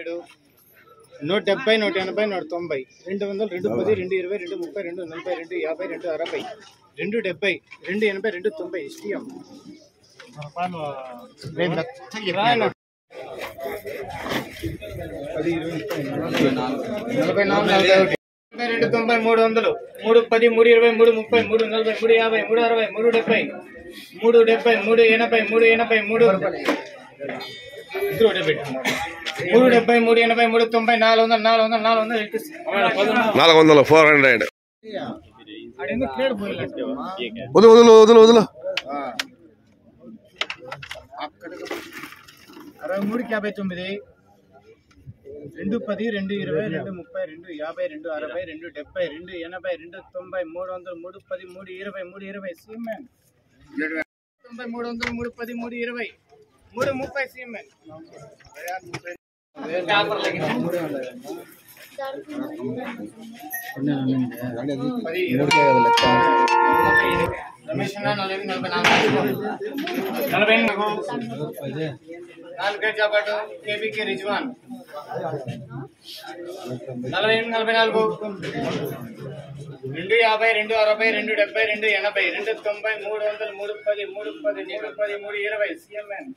ఏడు నూట డెబ్బై నూట ఎనభై నూట తొంభై. రెండు వందలు రెండు పది రెండు ఇరవై రెండు ముప్పై రెండు నలభై రెండు యాభై రెండు అరవై. రెండు డెబ్బై రెండు ఎనభై రెండు తొంభై. ఎస్టీఎం. నలభై. నాలుగు రెండు తొంభై మూడు వందలు. మూడు పది మూడు ఇరవై మూడు ముప్పై మూడు నలభై మూడు యాభై మూడు అరవై మూడు డెబ్బై. మూడు డెబ్బై మూడు ఎనభై మూడు ఎనభై మూడు. ఇద్దరు డెబ్బై మూడు డెబ్బై మూడు ఎనభై మూడు తొంభై నాలుగు వందలు నాలుగు వందలు నాలుగు వందలు నాలుగు వందలు ఫోర్ హండ్రెడ్ వదులు వదులు వదులు వదులు అరవై మూడుకి యాభై తొమ్మిది రెండు పది రెండు ఇరవై రెండు ముప్పై రెండు యాభై రెండు అరవై రెండు డెబ్బై రెండు ఎనభై రెండు తొంభై మూడు వందలు మూడు పది మూడు ఇరవై మూడు ఇరవై సీమెన్ తొంభై మూడు వందలు మూడు పది మూడు ఇరవై మూడు ముప్పై సీమెన్ రమేష్ అన్న నలభై నలభై నాలుగు నలభై నాలుగు నాలుగు చాపాటు కేబీకే రిజ్వాన్ నలభై ఎనిమిది నలభై నాలుగు రెండు యాభై రెండు అరవై రెండు డెబ్బై రెండు ఎనభై రెండు తొంభై మూడు వందలు మూడు పది మూడు పది మూడు పది మూడు ఇరవై సిఎంఎన్